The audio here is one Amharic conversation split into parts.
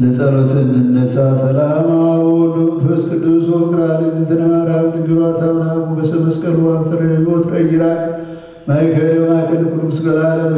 ለጸሎት እንነሳ። ሰላም ወወልድ ወመንፈስ ቅዱስ ወክራ ለእግዝእትነ ማርያም ድንግል ወታምናሙ በሰመስቀሉ አብትረ ሞት ቀይራ ማእከለ ማእከለ ኩሉ ምስለ ዓለም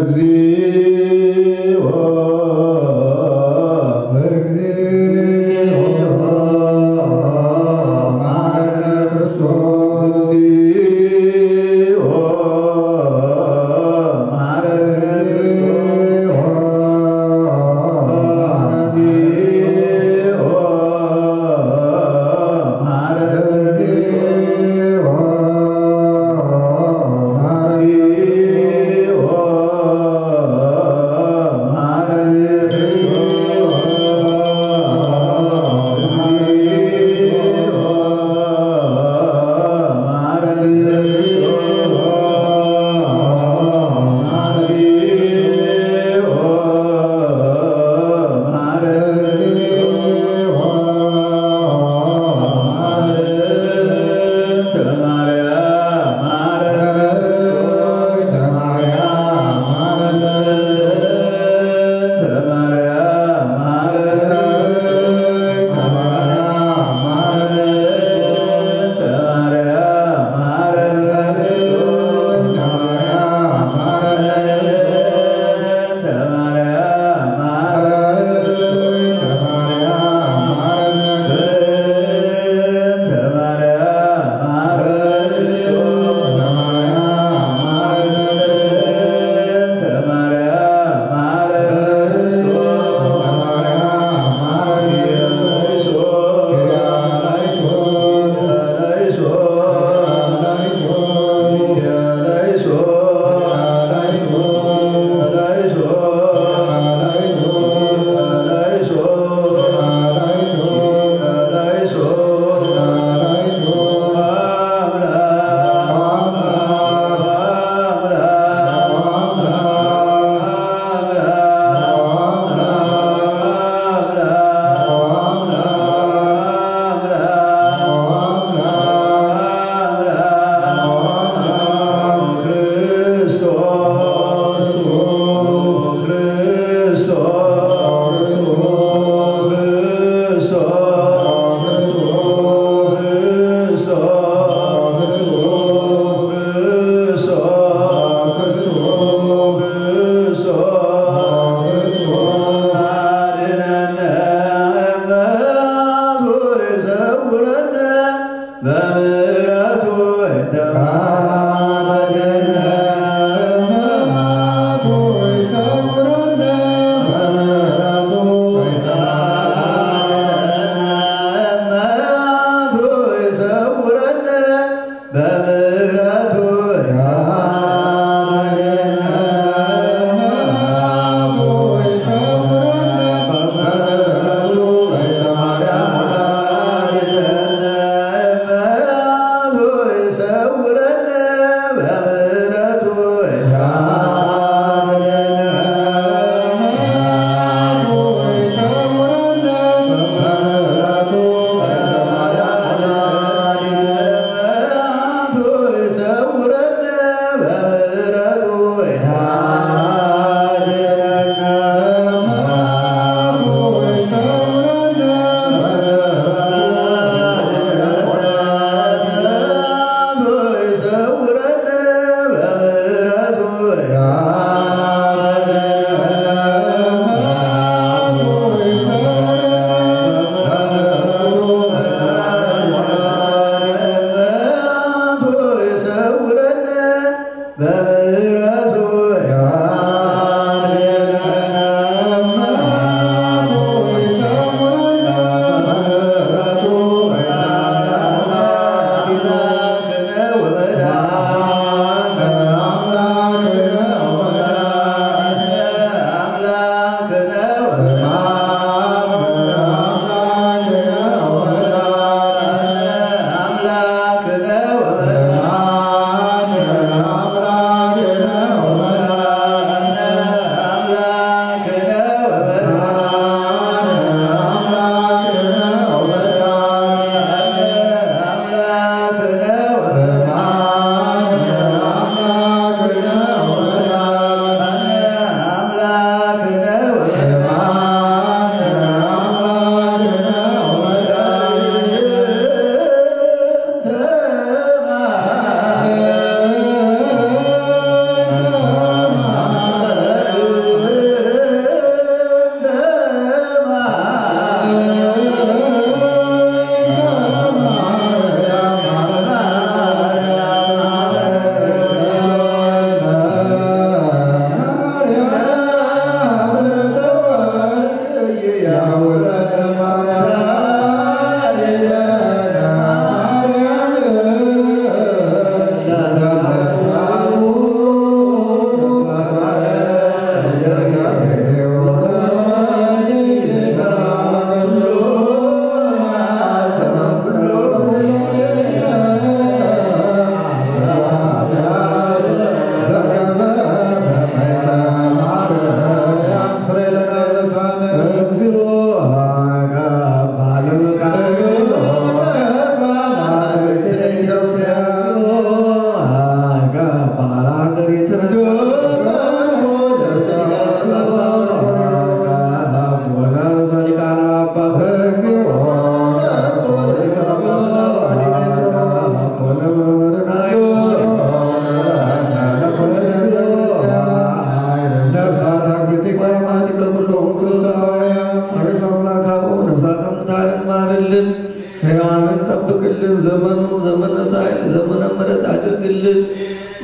ሕያዋንን ጠብቅልን። ዘመኑ ዘመነ ሳይል ዘመነ ምሕረት አድርግልን።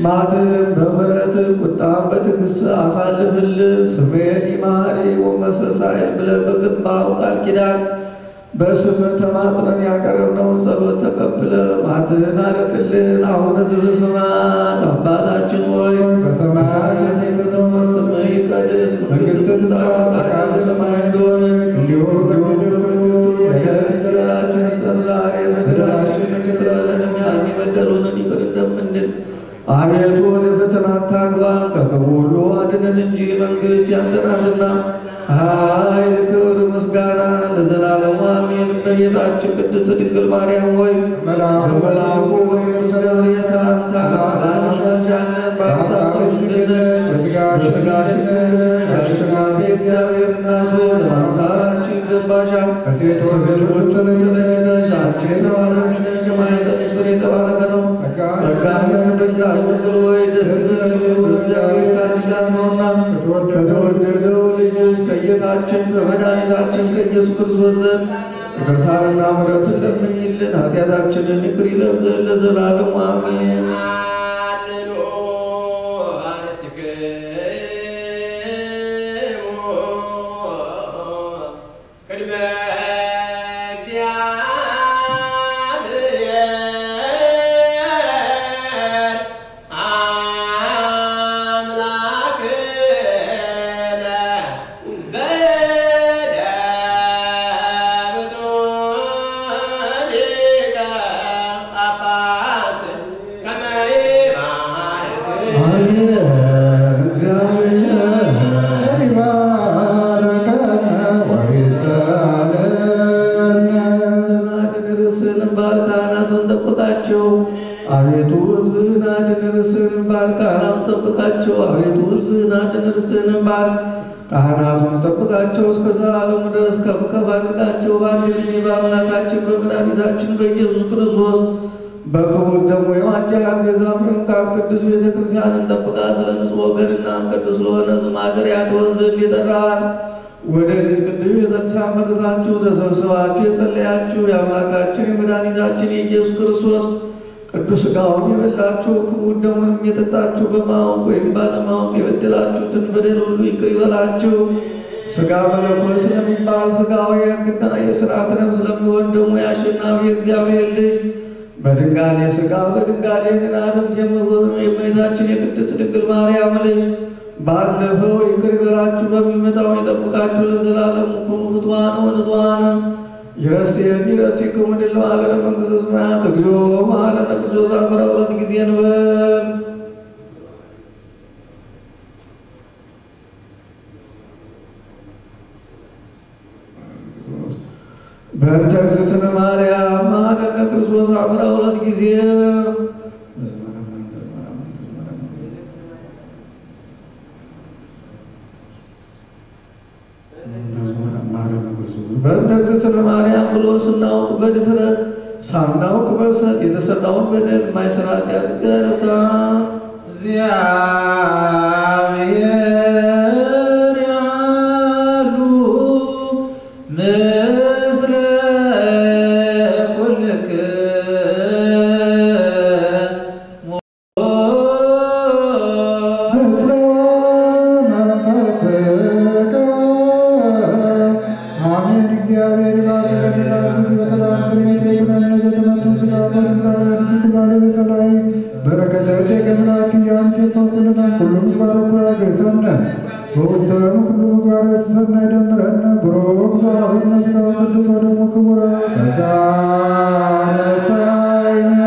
ማትም በምሕረት ቁጣም በትዕግሥት አሳልፍልን። ስሜን ይማሪ ወመሰሳይል ብለህ በገባው ቃል ኪዳን በስምህ ተማጽነን ያቀረብነውን ጸሎት ተቀብለ ማትህን አረቅልን። አቡነ ዘበሰማያት አባታችን ሆይ እንጂ መንግሥት ያንተ ናትና ኃይል፣ ክብር፣ ምስጋና ለዘላለሙ አሜን። እመቤታችን ቅድስት ድንግል ማርያም ሆይ መልአኩ በመልአኩ ቅዱስ ገብርኤል ሰላምታ ሰላም እንልሻለን። በሐሳብሽ ድንግል ነሽ፣ በሥጋሽም ድንግል ነሽ። አሸናፊ እግዚአብሔር ሆይ ሰላምታ አንቺ ይገባሻል። ከሴቶች ከሴቶች ተለይተሽ አንቺ የተባረክሽ ነሽ፣ የማኅፀንሽ ፍሬ የተባረከ ነው። ጸጋን የተመላሽ ድንግል ሆይ ደስ ይበልሽ፣ እግዚአብሔር ከአንቺ ጋር ነውና ከተወደደው ልጅሽ ከጌታችን ከመድኃኒታችን ከኢየሱስ ክርስቶስ ዘንድ ይቅርታንና ምሕረትን ለምኝልን ኃጢአታችንን ይቅር ይለን ዘንድ ለዘላለሙ አሜን። ጠብቃቸው። እስከ ዘላለሙ ድረስ ከፍ ከፍ አድርጋቸው። በአንድ ልጅ በአምላካችን በመድኃኒታችን በኢየሱስ ክርስቶስ በክቡር ደሙ የዋጃት ቤዛም የሆንካት ቅዱስ ቤተ ክርስቲያንን ጠብቃት። ለንጹሕ ወገንና ቅዱስ ለሆነ ስም ማደሪያ ትሆን ዘንድ የጠራሃል። ወደዚህ ቅዱስ ቤተክርስቲያን መጥታችሁ ተሰብስባችሁ የጸለያችሁ የአምላካችን የመድኃኒታችን የኢየሱስ ክርስቶስ ቅዱስ ሥጋውን የበላችሁ ክቡር ደሙንም የጠጣችሁ በማወቅ ወይም ባለማወቅ የበደላችሁትን በደል ሁሉ ይቅር ይበላችሁ። ሥጋ መለኮት ስለሚባል ሥጋው የሕግና የሥርዓት ደም ስለሚሆን ደሙ የአሸናፊ የእግዚአብሔር ልጅ በድንጋሌ ሥጋ በድንጋሌ ሕግናትም የእመቤታችን የቅድስት ድንግል ማርያም ልጅ ባለፈው ይቅር ይበላችሁ በሚመጣው የጠብቃችሁ ለዘላለሙ ኩኑ ፍትዋነ ወንጹሐነ ይረሴን ይረሲክሙ ድል ለዓለመ መንግሥተ ሰማያት እግዚኦ መሐረነ ክርስቶስ አስራ ሁለት ጊዜ እንበል። በእንተ እግዝእትነ ማርያም መሐረነ ክርስቶስ አስራ ሁለት ጊዜ በእንተ እግዝእትነ ማርያም ብሎ ስናውቅ በድፍረት ሳናውቅ በርሰት የተሰራውን በደል ማይሰራ ኃጢአት ይቅርታ በቤተ ዕብራውያን የተመቱ ሥጋ በድንጋዮች ኩላሌ በሰማይ በረከተ ደቀ መላእክት ያን ሴፈው ኩልና ኩሉ ምግባሮኩ ያገሰነ በውስጠኑ ሁሉ ምግባር የተሰና ይደምረነ ብሩክ ዘአቡነ ሥጋው ቅዱስ ወደሙ ክቡረ ጸጋ ነሳይነ